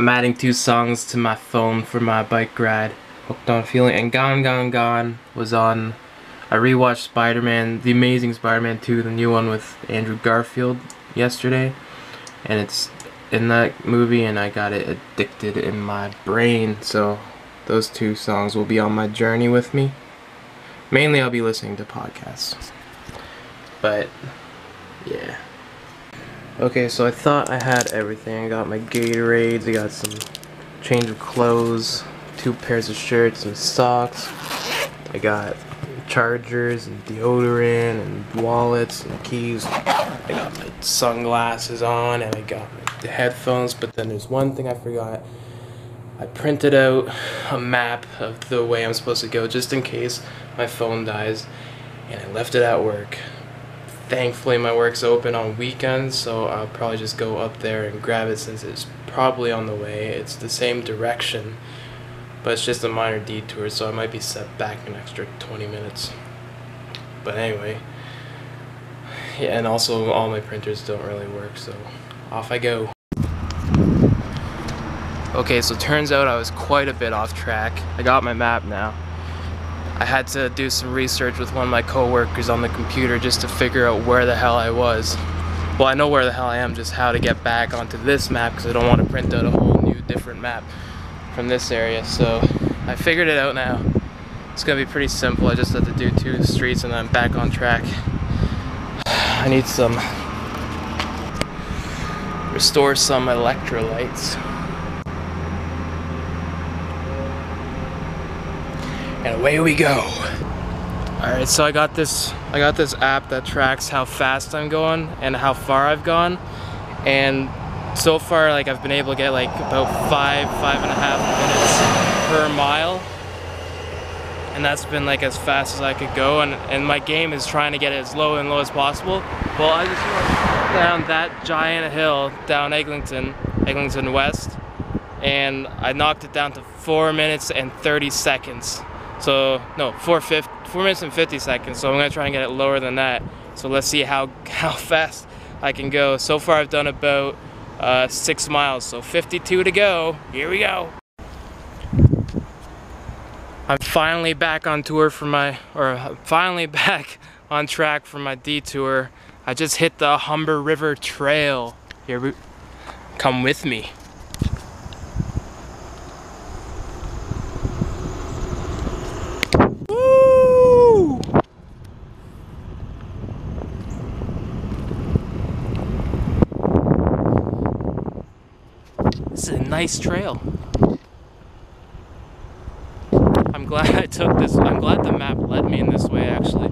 I'm adding two songs to my phone for my bike ride. Hooked on Feeling and Gone Gone Gone was on. I rewatched Spider-Man, The Amazing Spider-Man 2, the new one with Andrew Garfield yesterday. And it's in that movie and I got it addicted in my brain. So those two songs will be on my journey with me. Mainly I'll be listening to podcasts. But yeah. Okay, so I thought I had everything. I got my Gatorades, I got some change of clothes, two pairs of shirts and socks. I got chargers and deodorant and wallets and keys. I got my sunglasses on and I got the headphones, but then there's one thing I forgot. I printed out a map of the way I'm supposed to go just in case my phone dies and I left it at work thankfully my work's open on weekends so I'll probably just go up there and grab it since it's probably on the way. It's the same direction but it's just a minor detour so I might be set back an extra 20 minutes. But anyway yeah and also all my printers don't really work so off I go. Okay so turns out I was quite a bit off track. I got my map now I had to do some research with one of my coworkers on the computer just to figure out where the hell I was. Well, I know where the hell I am, just how to get back onto this map because I don't want to print out a whole new different map from this area. So I figured it out now. It's gonna be pretty simple. I just have to do two streets and I'm back on track. I need some restore some electrolytes. And away we go. All right, so I got this, I got this app that tracks how fast I'm going and how far I've gone. And so far, like I've been able to get like about five, five and a half minutes per mile. And that's been like as fast as I could go. And, and my game is trying to get it as low and low as possible. Well, I just went down that giant hill down Eglinton, Eglinton West. And I knocked it down to four minutes and 30 seconds. So no, four, 4 minutes and 50 seconds. So I'm gonna try and get it lower than that. So let's see how, how fast I can go. So far I've done about uh, six miles, so 52 to go. Here we go. I'm finally back on tour for my, or finally back on track for my detour. I just hit the Humber River Trail. Here, we, come with me. This is a nice trail. I'm glad I took this. I'm glad the map led me in this way actually.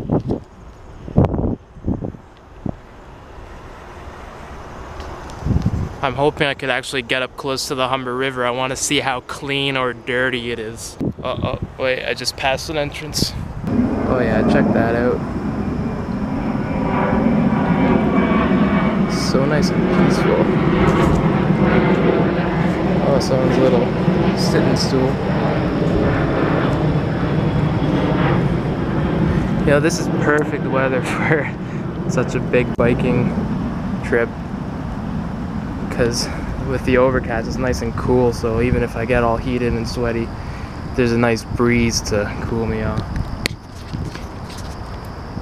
I'm hoping I could actually get up close to the Humber River. I want to see how clean or dirty it is. Uh oh, wait, I just passed an entrance. Oh yeah, check that out. So nice and peaceful. Oh, someone's little sitting stool. You know, this is perfect weather for such a big biking trip because with the overcast it's nice and cool so even if I get all heated and sweaty there's a nice breeze to cool me off.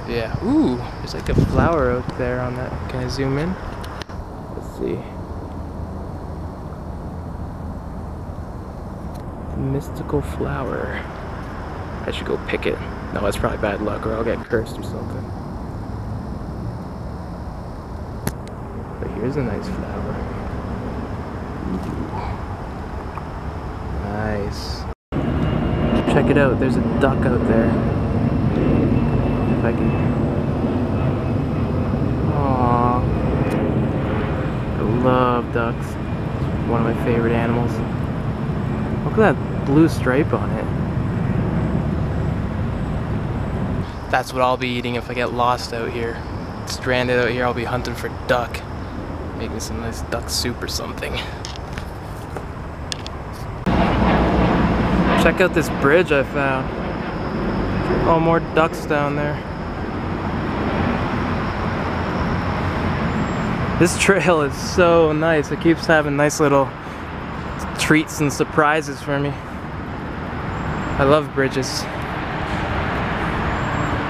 Yeah, ooh, there's like a flower out there on that. Can I zoom in? Let's see. Mystical flower. I should go pick it. No, that's probably bad luck or I'll get cursed or something. But here's a nice flower. Nice. Check it out, there's a duck out there. If I can... Aww. I love ducks. One of my favorite animals. Look at that blue stripe on it. That's what I'll be eating if I get lost out here. Stranded out here, I'll be hunting for duck. Making some nice duck soup or something. Check out this bridge I found. Oh, more ducks down there. This trail is so nice. It keeps having nice little treats and surprises for me. I love bridges.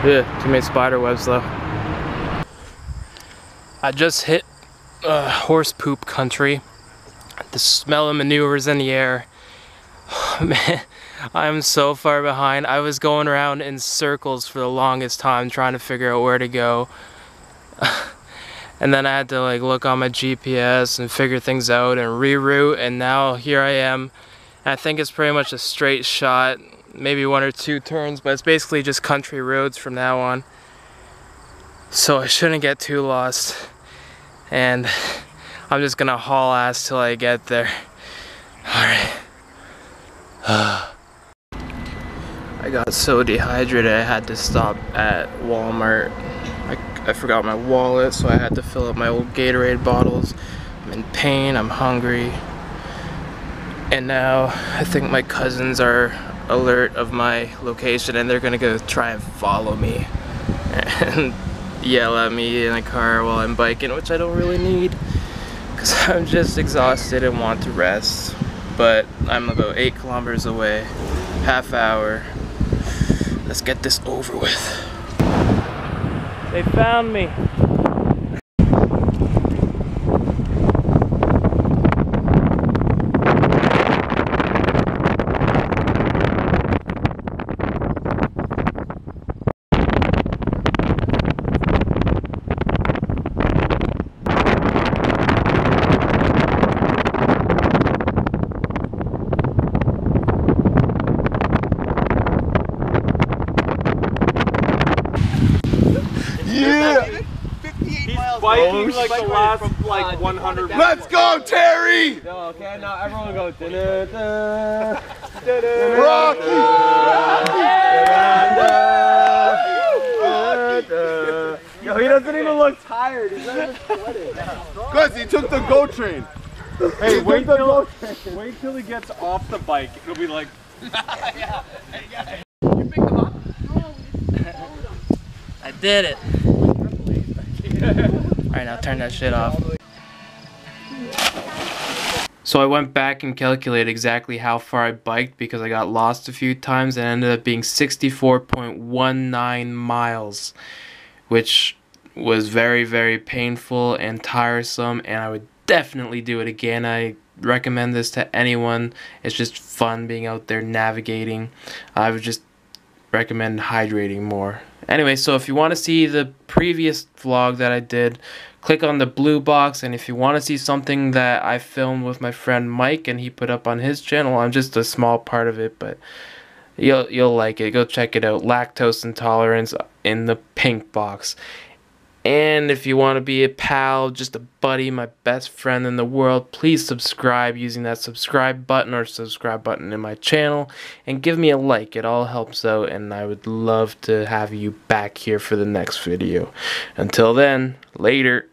Yeah, too many spider webs though. I just hit uh, horse poop country. The smell of manure is in the air. Man, I'm so far behind. I was going around in circles for the longest time trying to figure out where to go. and then I had to like look on my GPS and figure things out and reroute and now here I am. I think it's pretty much a straight shot, maybe one or two turns, but it's basically just country roads from now on. So I shouldn't get too lost. And I'm just gonna haul ass till I get there. Alright. I got so dehydrated I had to stop at Walmart. I, I forgot my wallet so I had to fill up my old Gatorade bottles. I'm in pain, I'm hungry. And now I think my cousins are alert of my location and they're gonna go try and follow me and yell at me in a car while I'm biking, which I don't really need because I'm just exhausted and want to rest. But I'm about eight kilometers away, half hour. Let's get this over with. They found me. Biking like the last like 100 Let's go, Terry! okay, now everyone go. Yo, he doesn't even look tired. He's not even sweating. Cause he took the GO train. Hey, wait till, wait till he gets off the bike. It'll be like. I did it. Alright, now turn that shit off. So I went back and calculated exactly how far I biked because I got lost a few times and ended up being 64.19 miles, which was very, very painful and tiresome, and I would definitely do it again. I recommend this to anyone. It's just fun being out there navigating. I would just recommend hydrating more. Anyway, so if you want to see the previous vlog that I did, click on the blue box. And if you want to see something that I filmed with my friend Mike and he put up on his channel, I'm just a small part of it, but you'll you'll like it. Go check it out. Lactose intolerance in the pink box. And if you want to be a pal, just a buddy, my best friend in the world, please subscribe using that subscribe button or subscribe button in my channel and give me a like. It all helps out and I would love to have you back here for the next video. Until then, later.